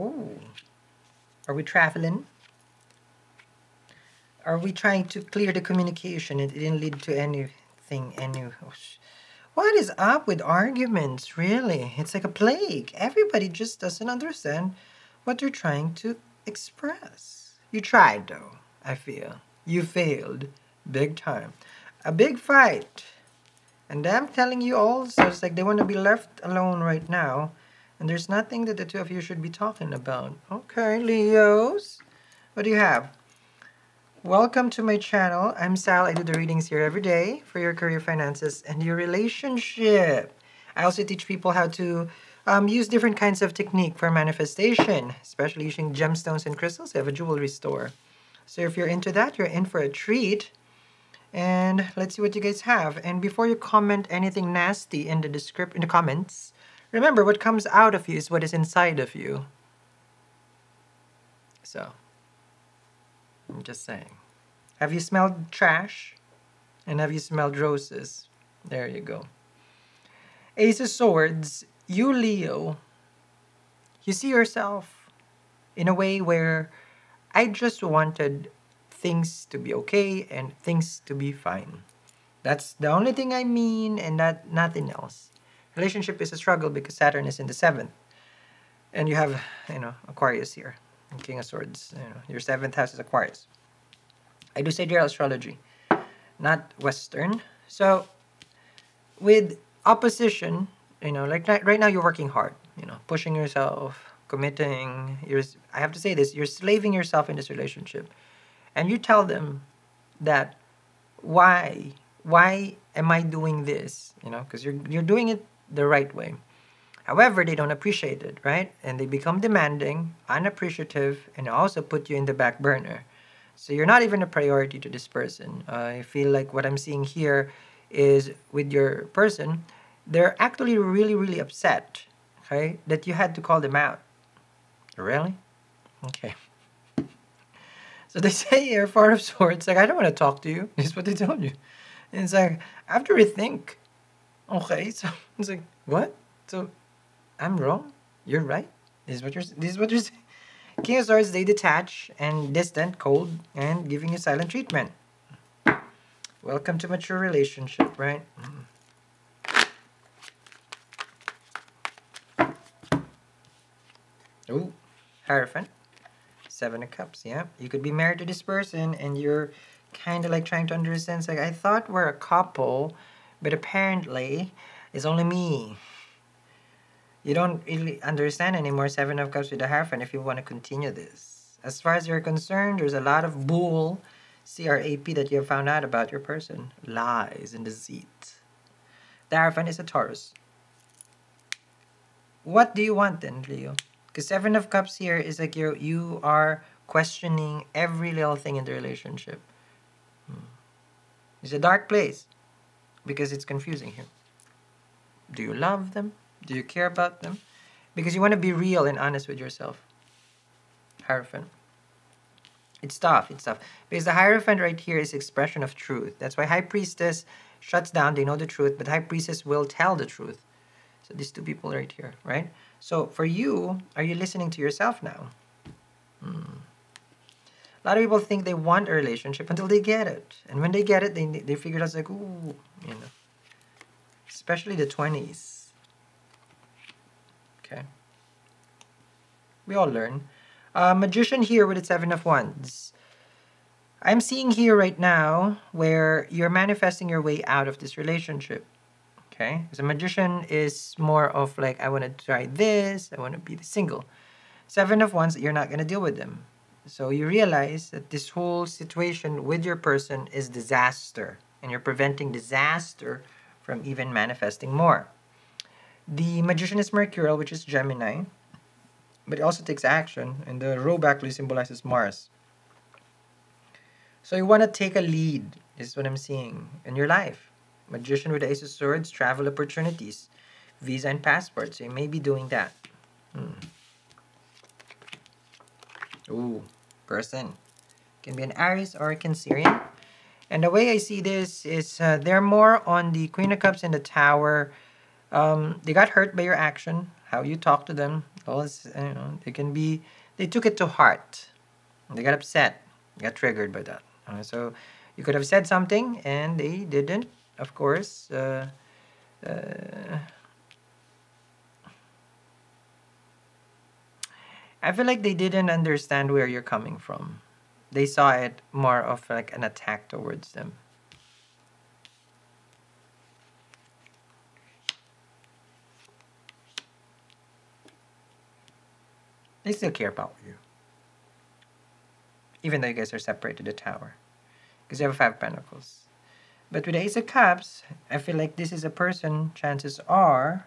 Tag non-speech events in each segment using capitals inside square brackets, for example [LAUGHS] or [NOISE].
Oh, are we traveling? Are we trying to clear the communication? It didn't lead to anything. Any. What is up with arguments? Really, it's like a plague. Everybody just doesn't understand what they're trying to express. You tried though. I feel you failed big time. A big fight. And I'm telling you also, it's like they want to be left alone right now. And there's nothing that the two of you should be talking about. Okay, Leos. What do you have? Welcome to my channel. I'm Sal. I do the readings here every day for your career finances and your relationship. I also teach people how to um, use different kinds of technique for manifestation, especially using gemstones and crystals. I have a jewelry store. So if you're into that, you're in for a treat. And let's see what you guys have. And before you comment anything nasty in the descript in the comments, remember what comes out of you is what is inside of you. So, I'm just saying. Have you smelled trash? And have you smelled roses? There you go. Ace of Swords, you Leo, you see yourself in a way where I just wanted things to be okay and things to be fine. That's the only thing I mean and that nothing else. Relationship is a struggle because Saturn is in the seventh. And you have, you know, Aquarius here. King of Swords. You know, your seventh house is Aquarius. I do sidereal astrology, not Western. So with opposition, you know, like right now you're working hard, you know, pushing yourself, committing. You're, I have to say this, you're slaving yourself in this relationship and you tell them that why why am I doing this? You know, because you're you're doing it the right way. However, they don't appreciate it, right? And they become demanding, unappreciative, and also put you in the back burner. So you're not even a priority to this person. Uh, I feel like what I'm seeing here is with your person, they're actually really, really upset, okay, that you had to call them out. Really? Okay. So they [LAUGHS] say here, Four of Swords, like, I don't want to talk to you. [LAUGHS] Is what they told you. And it's like, after we think, okay, [LAUGHS] so it's like, what? So I'm wrong? You're right? This is what you're, this is what you're [LAUGHS] saying. King of Swords, they detach and distant, cold, and giving you silent treatment. Welcome to mature relationship, right? Oh, Hierophant. Seven of Cups, yeah. You could be married to this person and you're kind of like trying to understand. It's like, I thought we're a couple, but apparently it's only me. You don't really understand anymore Seven of Cups with the Hierophant if you want to continue this. As far as you're concerned, there's a lot of bull, CRAP, that you have found out about your person. Lies and deceit. The Hierophant is a Taurus. What do you want then, Leo? Because Seven of Cups here is like you you are questioning every little thing in the relationship. Hmm. It's a dark place because it's confusing here. Do you love them? Do you care about them? Because you want to be real and honest with yourself. Hierophant. It's tough. It's tough. Because the Hierophant right here is expression of truth. That's why High Priestess shuts down. They know the truth, but High Priestess will tell the truth. So these two people right here, right? So for you, are you listening to yourself now? Hmm. A lot of people think they want a relationship until they get it. And when they get it, they, they figure out like, ooh, you know. Especially the 20s. Okay. We all learn. Uh, magician here with the Seven of Wands. I'm seeing here right now where you're manifesting your way out of this relationship okay? Because a magician is more of like, I want to try this, I want to be the single. Seven of Wands, you're not going to deal with them. So you realize that this whole situation with your person is disaster, and you're preventing disaster from even manifesting more. The magician is Mercurial, which is Gemini, but it also takes action, and the row back symbolizes Mars. So you want to take a lead, This is what I'm seeing, in your life. Magician with the Ace of Swords, travel opportunities, visa and passport. So you may be doing that. Hmm. Ooh, person. Can be an Aries or a Cancerian. And the way I see this is uh, they're more on the Queen of Cups and the Tower. Um, they got hurt by your action, how you talk to them. You know, they can be, they took it to heart. They got upset, got triggered by that. Uh, so you could have said something and they didn't, of course. Uh, I feel like they didn't understand where you're coming from. They saw it more of like an attack towards them. They still care about you. Even though you guys are separated the tower. Because you have five pentacles. But with the Ace of Cups, I feel like this is a person, chances are,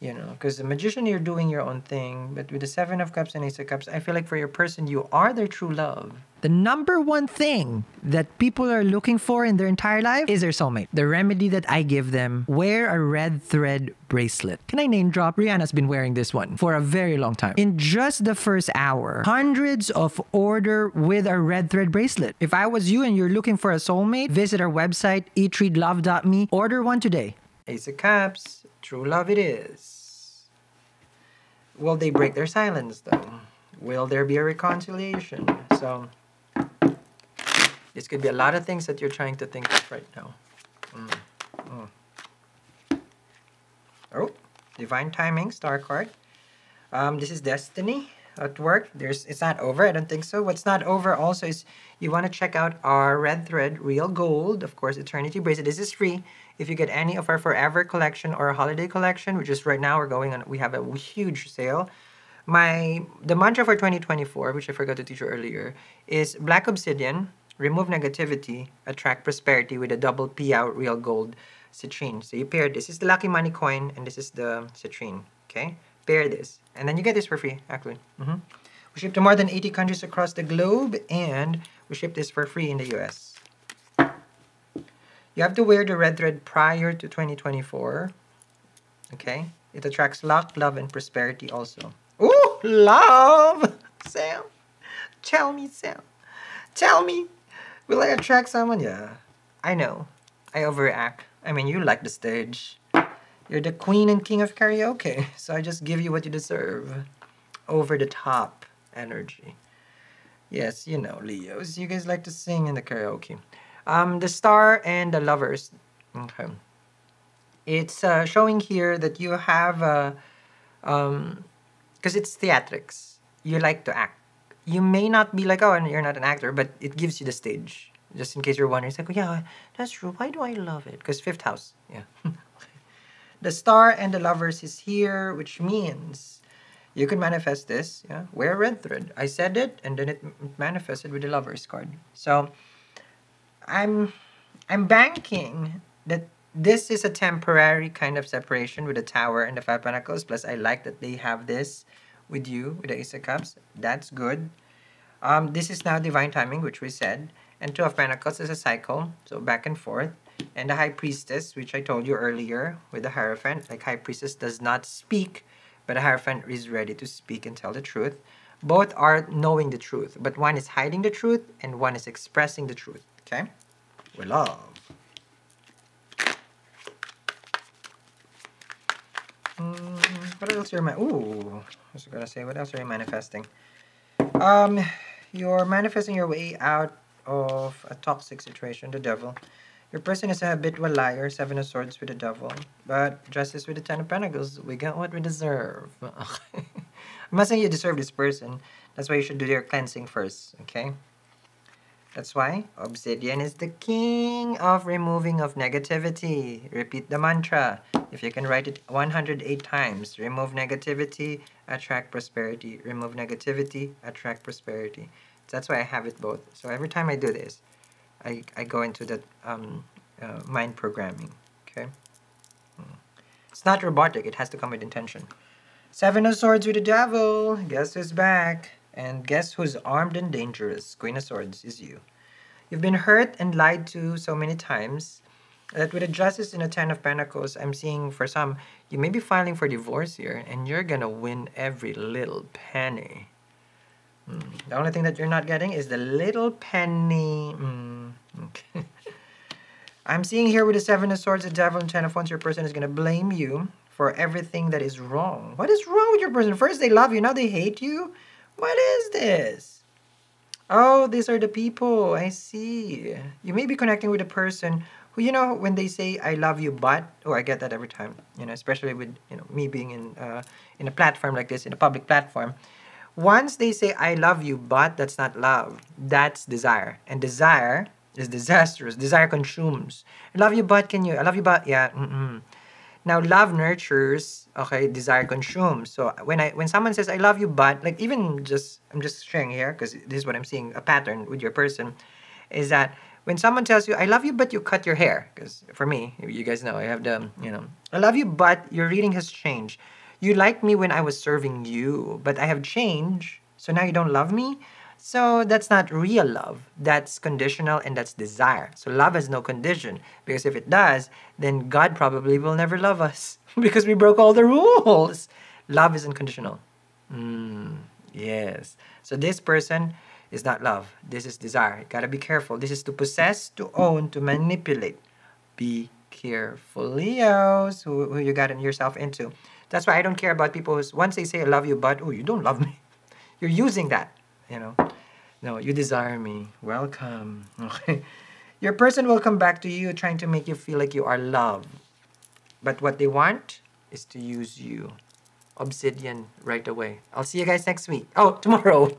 you know because the magician you're doing your own thing but with the seven of cups and ace of cups i feel like for your person you are their true love. The number one thing that people are looking for in their entire life is their soulmate. The remedy that i give them wear a red thread bracelet. Can i name drop? Rihanna's been wearing this one for a very long time. In just the first hour hundreds of order with a red thread bracelet. If i was you and you're looking for a soulmate visit our website eatreadlove.me order one today Ace of Cups, true love it is. Will they break their silence though? Will there be a reconciliation? So, this could be a lot of things that you're trying to think of right now. Mm. Mm. Oh, divine timing, star card. Um, this is destiny at work. There's it's not over. I don't think so. What's not over also is you want to check out our red thread, real gold, of course, eternity bracelet. This is free. If you get any of our forever collection or holiday collection, which is right now we're going on, we have a huge sale. My the mantra for 2024, which I forgot to teach you earlier, is black obsidian, remove negativity, attract prosperity with a double Pixiu real gold citrine. So you pair this. this is the lucky money coin and this is the citrine. Okay? pair this. And then you get this for free, actually. Mm -hmm. We ship to more than 80 countries across the globe, and we ship this for free in the US. You have to wear the red thread prior to 2024. Okay? It attracts luck, love, and prosperity also. Ooh, love! Sam, tell me, Sam. Tell me, will I attract someone? Yeah, I know. I overact. I mean, you like the stage. You're the queen and king of karaoke, [LAUGHS] so I just give you what you deserve. Over the top energy. Yes, you know, Leos, you guys like to sing in the karaoke. Um, the star and the lovers. Okay. It's uh, showing here that you have, uh, um, because it's theatrics. You like to act. You may not be like, oh, and you're not an actor, but it gives you the stage. Just in case you're wondering, it's like, oh, yeah, that's true. Why do I love it? Because fifth house, yeah. [LAUGHS] The star and the lovers is here, which means you can manifest this. Yeah, wear red thread. I said it, and then it manifested with the lovers card. So I'm I'm banking that this is a temporary kind of separation with the tower and the five pentacles. Plus, I like that they have this with you with the ace of cups. That's good. Um, this is now divine timing, which we said. And two of pentacles is a cycle, so back and forth. And the High Priestess, which I told you earlier with the Hierophant, like High Priestess does not speak, but the Hierophant is ready to speak and tell the truth. Both are knowing the truth, but one is hiding the truth and one is expressing the truth. Okay? We love. Mm, what else are you Ooh, I was gonna say, what else are you manifesting? Um, you're manifesting your way out of a toxic situation, the devil. Your person is a habitual liar, seven of swords with the devil. But justice with the ten of pentacles, we got what we deserve. [LAUGHS] I'm not saying you deserve this person. That's why you should do your cleansing first, okay? That's why obsidian is the king of removing of negativity. Repeat the mantra. If you can write it 108 times, remove negativity, attract prosperity. Remove negativity, attract prosperity. That's why I have it both. So every time I do this, I, I go into the um, uh, mind programming. Okay, hmm. It's not robotic. It has to come with intention. Seven of Swords with the Devil. Guess who's back? And guess who's armed and dangerous? Queen of Swords is you. You've been hurt and lied to so many times that with the Justice in a Ten of Pentacles, I'm seeing for some, you may be filing for divorce here and you're gonna win every little penny. Mm. The only thing that you're not getting is the little penny. Mm. Okay. [LAUGHS] I'm seeing here with the Seven of Swords, the Devil, and Ten of Wands, your person is going to blame you for everything that is wrong. What is wrong with your person? First they love you, now they hate you? What is this? Oh, these are the people. I see. You may be connecting with a person who, you know, when they say "I love you," but oh, I get that every time. You know, especially with you know me being in uh, in a platform like this, in a public platform. Once they say "I love you," but that's not love. That's desire, and desire is disastrous. Desire consumes. I love you, but can you? I love you, but yeah. Mm-mm. Now, love nurtures, okay, desire consumes. So when I when someone says I love you, but like even just I'm just sharing here because this is what I'm seeing a pattern with your person, is that when someone tells you I love you, but you cut your hair, because for me, you guys know I have the you know I love you, but your reading has changed. You liked me when I was serving you, but I have changed, so now you don't love me. So that's not real love. That's conditional and that's desire. So love has no condition because if it does, then God probably will never love us [LAUGHS] because we broke all the rules. Love is unconditional. Mm, yes. So this person is not love. This is desire. You gotta be careful. This is to possess, to own, to manipulate. Be careful, Leos, who, who you got yourself into. That's why I don't care about people who, once they say I love you, but, oh, you don't love me. [LAUGHS] You're using that you know. No, you desire me. Welcome. Okay. [LAUGHS] Your person will come back to you trying to make you feel like you are loved. But what they want is to use you. Obsidian right away. I'll see you guys next week. Oh, tomorrow.